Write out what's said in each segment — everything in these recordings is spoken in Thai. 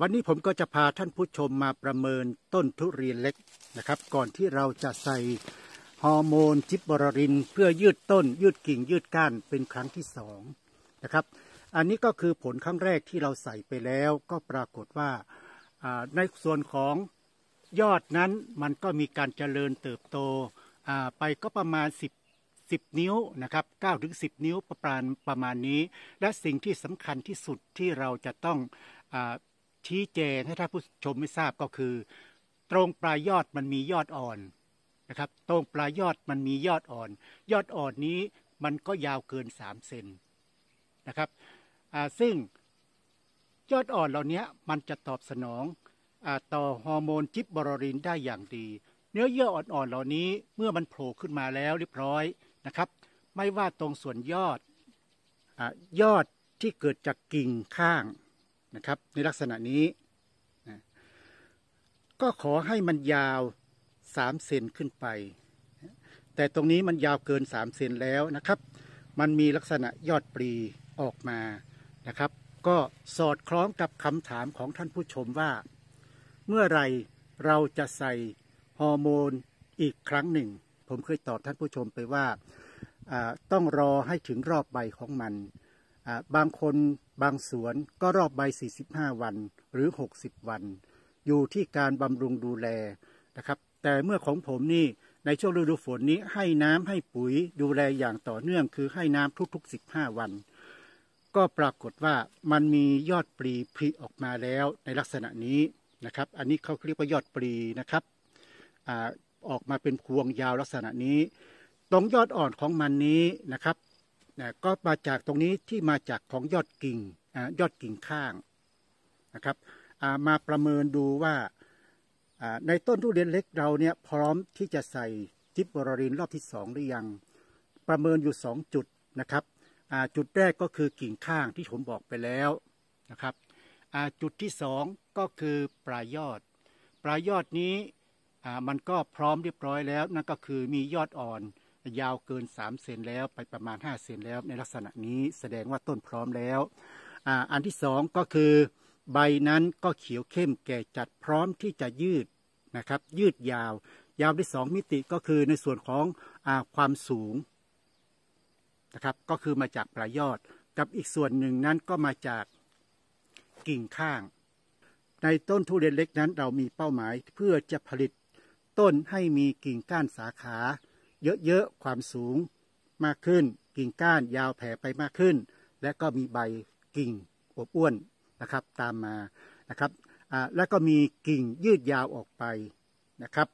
วันนี้ผมก็จะพาท่านผู้ชมมาประเมินต้นทุเรียนเล็กนะครับ ก่อนที่เราจะใส่ฮอร์โมนจิบบรริน เพื่อยืดต้น ยืดกิ่ง ยืดก้านเป็นครั้งที่สองนะครับ อันนี้ก็คือผลครั้งแรกที่เราใส่ไปแล้วก็ปรากฏว่าในส่วนของยอดนั้นมันก็มีการเจริญเติบโตไปก็ประมาณ 10 10 นิ้วนะครับ9ถึง10 นิ้วประมาณประมาณนี้ และสิ่งที่สำคัญที่สุดที่เราจะต้องอ ชี้แจงให้ท่านผู้ชมไม่ทราบก็คือ ตรงปลายยอดมันมียอดอ่อนนะครับ ตรงปลายยอดมันมียอดอ่อน ยอดอ่อนนี้มันก็ยาวเกิน 3 เซนนะครับซึ่งยอดอ่อนเหล่านี้มันจะตอบสนองอต่อฮอร์โมนจิบบรรินได้อย่างดี เนื้อเยื่ออ่อนๆเหล่านี้เมื่อมันโผล่ขึ้นมาแล้วเรียบร้อยนะครับ ไม่ว่าตรงส่วนยอดอยอดที่เกิดจากกิ่งข้าง นะครับ ในลักษณะนี้นะก็ขอให้มันยาว3เซนขึ้นไป แต่ตรงนี้มันยาวเกิน3เซนแล้วนะครับ มันมีลักษณะยอดปลีออกมานะครับ ก็สอดคล้องกับคำถามของท่านผู้ชมว่า เมื่อไรเราจะใส่ฮอร์โมนอีกครั้งหนึ่ง ผมเคยตอบท่านผู้ชมไปว่าต้องรอให้ถึงรอบใบของมัน บางคน บางสวนก็รอบใบ 45 วันหรือ 60 วัน อยู่ที่การบำรุงดูแลนะครับ แต่เมื่อของผมนี่ในช่วงฤดูฝนนี้ให้น้ำให้ปุ๋ยดูแลอย่างต่อเนื่อง คือให้น้ำทุก ๆ 15 วัน ก็ปรากฏว่ามันมียอดปลีผลิออกมาแล้วในลักษณะนี้นะครับ อันนี้เขาเรียกว่ายอดปลีนะครับอออกมาเป็นพวงยาวลักษณะนี้ ตรงยอดอ่อนของมันนี้นะครับ ก็มาจากตรงนี้ที่มาจากของยอดกิ่งยอดกิ่งข้างนะครับมาประเมินดูว่าในต้นทุเรียนเล็กเราเนี่ยพร้อมที่จะใส่จิบบรรินรอบที่สองหรือยัง ประเมินอยู่สองจุดนะครับจุดแรกก็คือกิ่งข้างที่ผมบอกไปแล้วนะครับจุดที่สองก็คือปลายยอด ปลายยอดนี้มันก็พร้อมเรียบร้อยแล้วนั่นก็คือมียอดอ่อน ยาวเกิน 3 เซนแล้วไปประมาณ 5 เซนแล้วในลักษณะนี้แสดงว่าต้นพร้อมแล้วออันที่สองก็คือ ใบนั้นก็เขียวเข้มแก่จัดพร้อมที่จะยืดนะครับ ยืดยาว ยาวได้สองมิติก็คือในส่วนของอความสูงนะครับก็คือมาจากปลายยอดกับอีกส่วนหนึ่งนั้นก็มาจากกิ่งข้าง ในต้นทุเรียนเล็กนั้นเรามีเป้าหมายเพื่อจะผลิตต้นให้มีกิ่งก้านสาขา เยอะๆ ความสูงมากขึ้น กิ่งก้านยาวแผ่ไปมากขึ้น และก็มีใบกิ่งอบอ้วนนะครับตามมานะครับแล้วก็มีกิ่งยืดยาวออกไปนะครับ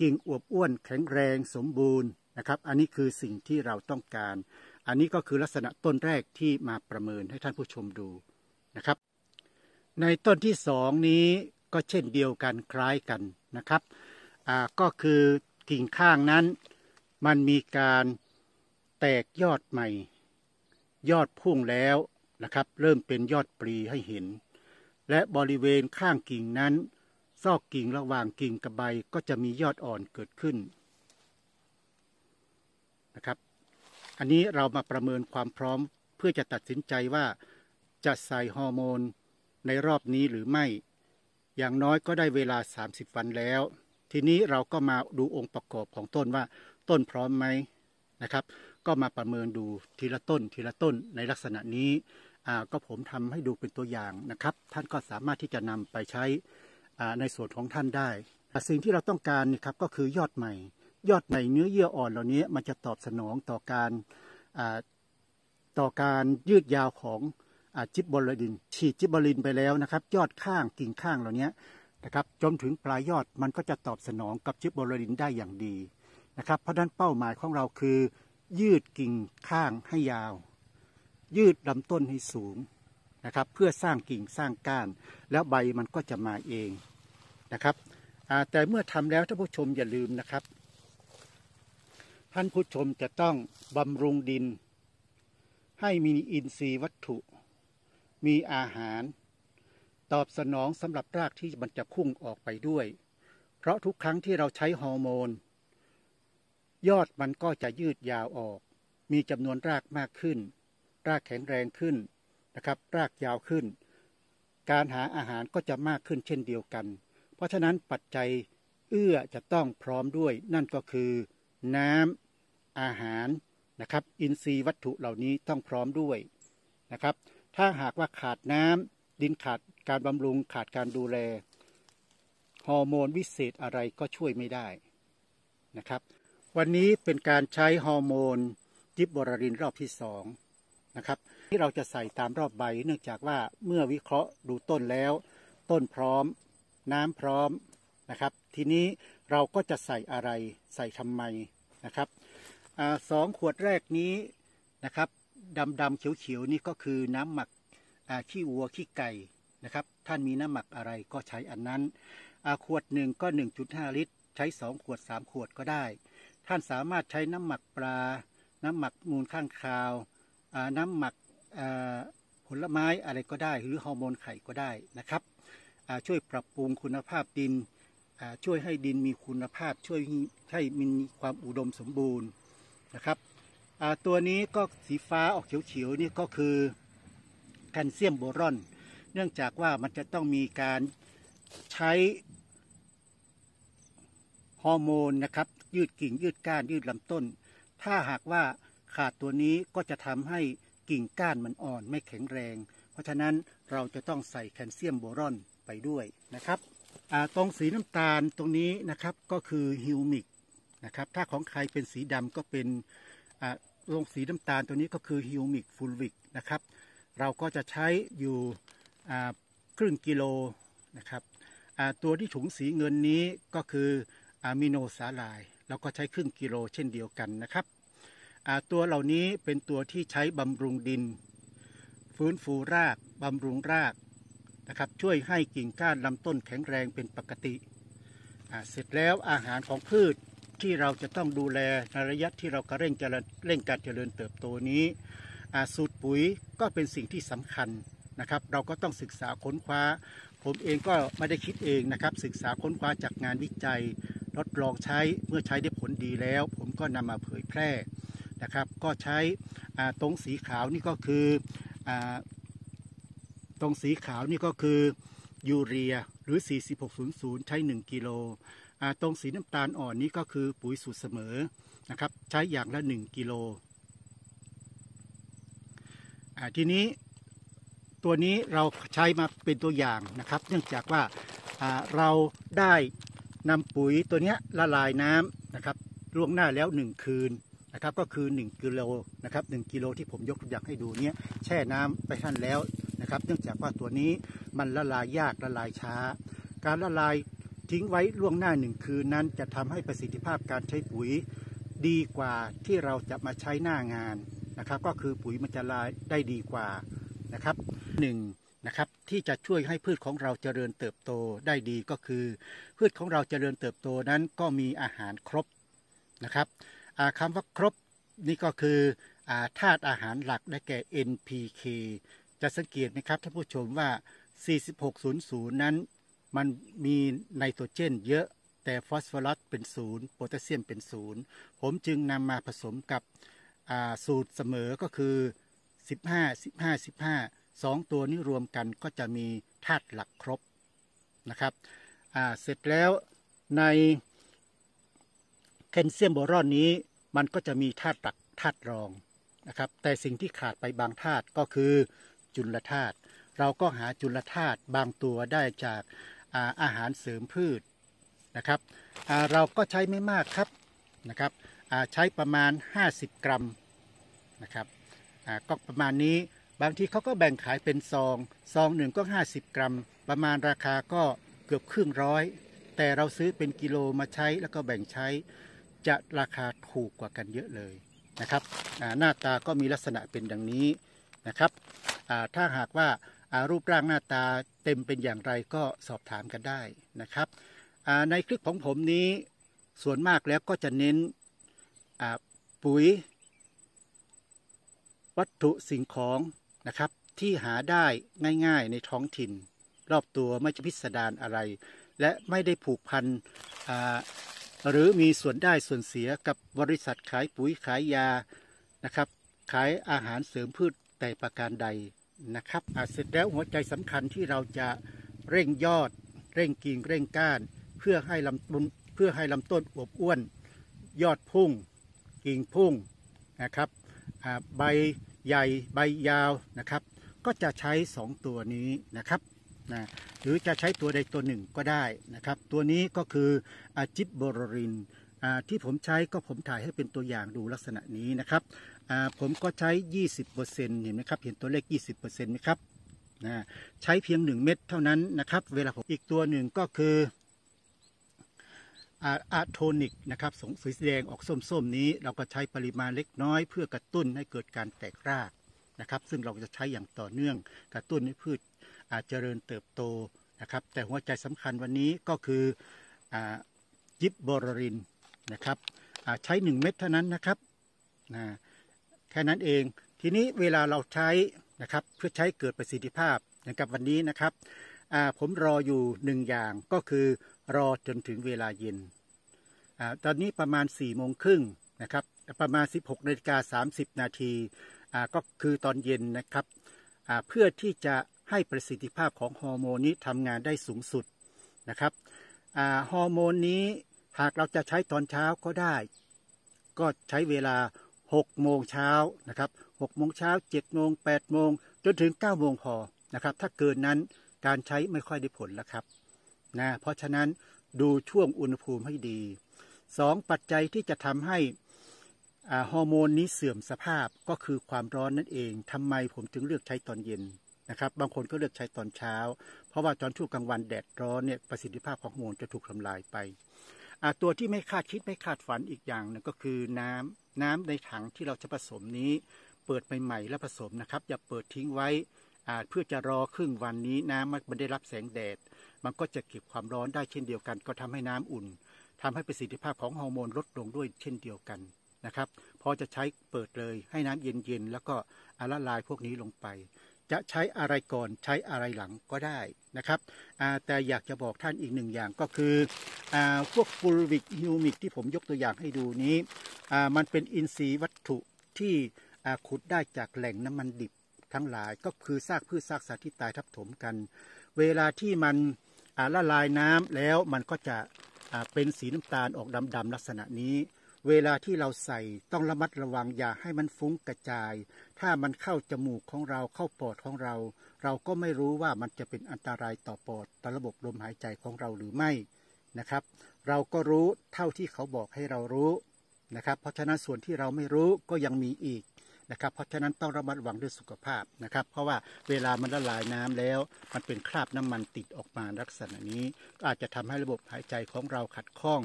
กิ่งอวบอ้วนแข็งแรงสมบูรณ์นะครับ อันนี้คือสิ่งที่เราต้องการ อันนี้ก็คือลักษณะต้นแรกที่มาประเมินให้ท่านผู้ชมดูนะครับ ในต้นที่สองนี้ก็เช่นเดียวกันคล้ายกันนะครับก็คือกิ่งข้างนั้น มันมีการแตกยอดใหม่ ยอดพุ่งแล้วนะครับ เริ่มเป็นยอดปลีให้เห็น และบริเวณข้างกิ่งนั้น ซอกกิ่งระหว่างกิ่งกับใบก็จะมียอดอ่อนเกิดขึ้นนะครับ อันนี้เรามาประเมินความพร้อมเพื่อจะตัดสินใจว่าจะใส่ฮอร์โมนในรอบนี้หรือไม่ อย่างน้อยก็ได้เวลา 30 วันแล้ว ทีนี้เราก็มาดูองค์ประกอบของต้นว่า ต้นพร้อมไหมนะครับ ก็มาประเมินดูทีละต้นทีละต้นในลักษณะนี้ก็ผมทำให้ดูเป็นตัวอย่างนะครับ ท่านก็สามารถที่จะนำไปใช้ในส่วนของท่านได้ สิ่งที่เราต้องการนี่ครับก็คือยอดใหม่ ยอดใหม่เนื้อเยื่ออ่อนเหล่านี้มันจะตอบสนองต่อการต่อการยืดยาวของจิบบอลดิน ฉีดจิบบอลินไปแล้วนะครับ ยอดข้างกิ่งข้างเหล่านี้นะครับจนถึงปลายยอดมันก็จะตอบสนองกับจิบบอลดินได้อย่างดี นะครับ เพราะนั้นเป้าหมายของเราคือ ยืดกิ่งข้างให้ยาว ยืดลำต้นให้สูงนะครับ เพื่อสร้างกิ่งสร้างก้าน แล้วใบมันก็จะมาเองนะครับแต่เมื่อทำแล้วท่านผู้ชมอย่าลืมนะครับ ท่านผู้ชมจะต้องบำรุงดิน ให้มีอินทรีย์วัตถุ มีอาหาร ตอบสนองสำหรับรากที่มันจะพุ่งออกไปด้วย เพราะทุกครั้งที่เราใช้ฮอร์โมน ยอดมันก็จะยืดยาวออก มีจำนวนรากมากขึ้น รากแข็งแรงขึ้นนะครับ รากยาวขึ้น การหาอาหารก็จะมากขึ้นเช่นเดียวกัน เพราะฉะนั้นปัจจัยเอื้อจะต้องพร้อมด้วย นั่นก็คือ น้ำอาหารนะครับ อินทรีย์วัตถุเหล่านี้ต้องพร้อมด้วยนะครับ ถ้าหากว่าขาดน้ำดินขาดการบำรุงขาดการดูแลฮอร์โมนวิเศษอะไรก็ช่วยไม่ได้นะครับ วันนี้เป็นการใช้ฮอร์โมนจิบบรรินรอบที่สองนะครับ ที่เราจะใส่ตามรอบใบ เนื่องจากว่าเมื่อวิเคราะห์ดูต้นแล้ว ต้นพร้อม น้ำพร้อมนะครับ ทีนี้เราก็จะใส่อะไรใส่ทำไมนะครับอสองขวดแรกนี้นะครับดำดำเขียวเขียวนี่ก็คือน้ำหมักขี้วัวขี้ไก่นะครับ ท่านมีน้ำหมักอะไรก็ใช้อันนั้นขวดหนึ่งก็ 1.5 ลิตร ใช้ 2 ขวด 3 ขวดก็ได้ ท่านสามารถใช้น้ำหมักปลา น้ำหมักมูลข้างคาว น้ำหมักผลไม้อะไรก็ได้ หรือฮอร์โมนไข่ก็ได้นะครับช่วยปรับปรุงคุณภาพดินช่วยให้ดินมีคุณภาพช่วยให้มีความอุดมสมบูรณ์นะครับตัวนี้ก็สีฟ้าออกเขียวๆนี่ก็คือแคลเซียมโบรอน เนื่องจากว่ามันจะต้องมีการใช้ ฮอร์โมนนะครับ ยืดกิ่งยืดก้านยืดลำต้น ถ้าหากว่าขาดตัวนี้ก็จะทำให้กิ่งก้านมันอ่อนไม่แข็งแรง เพราะฉะนั้นเราจะต้องใส่แคลเซียมโบรอนไปด้วยนะครับตรงสีน้ำตาลตรงนี้นะครับก็คือฮิวมิกนะครับถ้าของใครเป็นสีดำก็เป็นลงสีน้ำตาลตัวนี้ก็คือฮิวมิกฟูลวิกนะครับเราก็จะใช้อยู่ครึ่งกิโลนะครับตัวที่ถุงสีเงินนี้ก็คือ อะมิโนสาหร่ายเราก็ใช้ครึ่งกิโลเช่นเดียวกันนะครับ ตัวเหล่านี้เป็นตัวที่ใช้บำรุงดิน ฟื้นฟูรากบำรุงรากนะครับช่วยให้กิ่งก้านลำต้นแข็งแรงเป็นปกติเสร็จแล้วอาหารของพืชที่เราจะต้องดูแลในระยะที่เรากระเร่งจะเร่งการเจริญเติบโตนี้สูตรปุ๋ยก็เป็นสิ่งที่สำคัญนะครับ เราก็ต้องศึกษาค้นคว้า ผมเองก็ไม่ได้คิดเองนะครับ ศึกษาค้นคว้าจากงานวิจัย ดลองใช้เมื่อใช้ได้ผลดีแล้ว ผมก็นำมาเผยแพร่นะครับ ก็ใช้ตรงสีขาวนี่ก็คืออตรงสีขาวนี่ก็คือยูเรียหรือ 4600 ใช้ 1 กิโลตรงสีน้ำตาลอ่อนนี้ก็คือปุ๋ยสูตรเสมอนะครับ ใช้อย่างละ 1 กิโลทีนี้ตัวนี้เราใช้มาเป็นตัวอย่างนะครับ เนื่องจากว่าเราได้ นำปุ๋ยตัวนี้ละลายน้ำนะครับล่วงหน้าแล้ว 1 คืนนะครับก็คือ 1กิโลนะครับ1กิโลที่ผมยกตัวอย่างให้ดูเนี้ยแช่น้ำไปท่านแล้วนะครับเนื่องจากว่าตัวนี้มันละลายยากละลายช้า การละลายทิ้งไว้ล่วงหน้าหนึ่งคืนนั้น จะทำให้ประสิทธิภาพการใช้ปุ๋ยดีกว่าที่เราจะมาใช้หน้างานนะครับก็คือปุ๋ยมันจะลายได้ดีกว่านะครับห นะครับที่จะช่วยให้พืชของเราเจริญเติบโตได้ดีก็คือ พืชของเราเจริญเติบโตนั้นก็มีอาหารครบนะครับคำว่าครบนี่ก็คือธาตุอาหารหลักได้แก่ NPK จะสังเกตไหมครับท่านผู้ชมว่า 4600 นั้นมันมีไนโตรเจนเยอะแต่ฟอสฟอรัสเป็นศูนย์โพแทสเซียมเป็นศูนย์ผมจึงนำมาผสมกับสูตรเสมอก็คือ 15 15 15 2ตัวนี้รวมกันก็จะมีธาตุหลักครบนะครับเสร็จแล้วในแคลเซียมโบรอนนี้มันก็จะมีธาตุหลักธาตุรองนะครับ แต่สิ่งที่ขาดไปบางธาตุก็คือจุลธาตุเราก็หาจุลธาตุบางตัวได้จากอาอาหารเสริมพืชนะครับเราก็ใช้ไม่มากครับนะครับใช้ประมาณ 50 กรัมนะครับก็ประมาณนี้ บางทีเขาก็แบ่งขายเป็นซองซองหนึ่งก็ 50 กรัม ประมาณราคาก็เกือบครึ่งร้อย แต่เราซื้อเป็นกิโลมาใช้แล้วก็แบ่งใช้ จะราคาถูกกว่ากันเยอะเลยนะครับหน้าตาก็มีลักษณะเป็นดังนี้นะครับถ้าหากว่ารูปร่างหน้าตาเต็มเป็นอย่างไรก็สอบถามกันได้นะครับในคลิปของผมนี้ส่วนมากแล้วก็จะเน้นปุ๋ย วัตถุสิ่งของ นะครับ ที่หาได้ง่ายๆในท้องถิ่น รอบตัวไม่จะพิสดารอะไร และไม่ได้ผูกพันหรือมีส่วนได้ส่วนเสียกับบริษัทขายปุ๋ยขายยานะครับ ขายอาหารเสริมพืชแต่ประการใดนะครับอ่าเสร็จแล้วหัวใจสำคัญที่เราจะเร่งยอด เร่งกิ่งเร่งก้าน เพื่อให้ลำต้นเพื่อให้ลำต้นอวบอ้วน ยอดพุ่ง กิ่งพุ่งนะครับใบ ใหญ่ใบยาวนะครับ ก็จะใช้ 2 ตัวนี้นะครับนะหรือจะใช้ตัวใดตัวหนึ่งก็ได้นะครับ ตัวนี้ก็คืออาจิบบรรินอ่าที่ผมใช้ก็ผมถ่ายให้เป็นตัวอย่างดูลักษณะนี้นะครับอ่าผมก็ใช้ 20%เห็นไหมครับ เห็นตัวเลข 20%ไหมครับนะใช้เพียง 1 เม็ดเท่านั้นนะครับ เวลาผมอีกตัวหนึ่งก็คือ อาอะโทนิกนะครับสงสีแดงออกส้มๆนี้ เราก็ใช้ปริมาณเล็กน้อย เพื่อกระตุ้นให้เกิดการแตกรากนะครับ ซึ่งเราจะใช้อย่างต่อเนื่อง กระตุ้นให้พืชอาจเจริญเติบโตนะครับ แต่หัวใจสำคัญวันนี้ก็คืออยิบโบรรินนะครับอ่าใช้ 1 เม็ดเท่านั้นนะครับนะแค่นั้นเอง ทีนี้เวลาเราใช้นะครับเพื่อใช้เกิดประสิทธิภาพอย่างกับวันนี้นะครับผมรออยู่หนึ่งอย่างก็คือ รอจนถึงเวลาเย็นอตอนนี้ประมาณ4ี่โมงครึ่งนะครับ ประมาณ 16นาฬิกา30 นาทีก็คือตอนเย็นนะครับเพื่อที่จะให้ประสิทธิภาพของฮอร์โมนนี้ทำงานได้สูงสุดนะครับฮอร์โมนนี้หากเราจะใช้ตอนเช้าก็ได้ ก็ใช้เวลา 6 โมงเช้านะครับ6โมงเช้า7โมง8โมงจนถึง 9 โมงพอนะครับ ถ้าเกินนั้นการใช้ไม่ค่อยได้ผลแล้วครับ นะเพราะฉะนั้นดูช่วงอุณหภูมิให้ดี 2 ปัจจัยที่จะทำให้ฮอร์โมนนี้เสื่อมสภาพก็คือความร้อนนั่นเองทำไมผมถึงเลือกใช้ตอนเย็นนะครับบางคนก็เลือกใช้ตอนเช้า เพราะว่าตอนช่วงกลางวันแดดร้อนเนี่ยประสิทธิภาพของฮอร์โมนจะถูกทำลายไปตัวที่ไม่คาดคิดไม่คาดฝันอีกอย่างหนึงก็คือน้ำน้ำในถังที่เราจะผสมนี้ เปิดใหม่ๆแล้วผสมนะครับ อย่าเปิดทิ้งไว้ อ่าเพื่อจะรอครึ่งวันนี้น้ำมันได้รับแสงแดด มันก็จะเก็บความร้อนได้เช่นเดียวกัน ก็ทำให้น้ำอุ่นทำให้ประสิทธิภาพของฮอร์โมนลดลงด้วยเช่นเดียวกันนะครับ พอจะใช้เปิดเลยให้น้ำเย็นๆแล้วก็อาละลายพวกนี้ลงไป จะใช้อะไรก่อนใช้อะไรหลังก็ได้นะครับแต่อยากจะบอกท่านอีกหนึ่งอย่างก็คืออพวกฟูลวิกฮิวมิกที่ผมยกตัวอย่างให้ดูนี้มันเป็นอินทรีย์วัตถุที่ขุดได้จากแหล่งน้ำมันดิบ ทั้งหลายก็คือซากพืชซากสัตว์ที่ตายทับถมกัน เวลาที่มันละลายน้ำแล้วมันก็จะเป็นสีน้ำตาลออกดำๆลักษณะนี้ เวลาที่เราใส่ต้องระมัดระวังอย่าให้มันฟุ้งกระจาย ถ้ามันเข้าจมูกของเราเข้าปอดของเรา เราก็ไม่รู้ว่ามันจะเป็นอันตรายต่อปอดต่อระบบลมหายใจของเราหรือไม่นะครับ เราก็รู้เท่าที่เขาบอกให้เรารู้นะครับ เพราะฉะนั้นส่วนที่เราไม่รู้ก็ยังมีอีก นะครับเพราะฉะนั้นต้องระมัดระวังด้วยสุขภาพนะครับ เพราะว่าเวลามันละลายน้ำแล้ว มันเป็นคราบน้ำมันติดออกมาลักษณะนี้ ก็อาจจะทำให้ระบบหายใจของเราขัดข้อง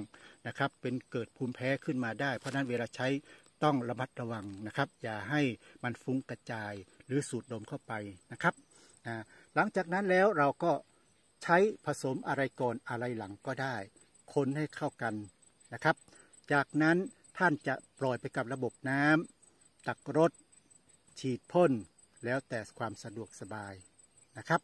นะครับ เป็นเกิดภูมิแพ้ขึ้นมาได้ เพราะฉะนั้นเวลาใช้ต้องระมัดระวังนะครับ อย่าให้มันฟุ้งกระจายหรือสูดดมเข้าไปนะครับหลังจากนั้นแล้วเราก็ใช้ผสมอะไรก่อนอะไรหลังก็ได้ คนให้เข้ากันนะครับ จากนั้นท่านจะปล่อยไปกับระบบน้ำ ตักรถ ฉีดพ่น แล้วแต่ความสะดวกสบายนะครับ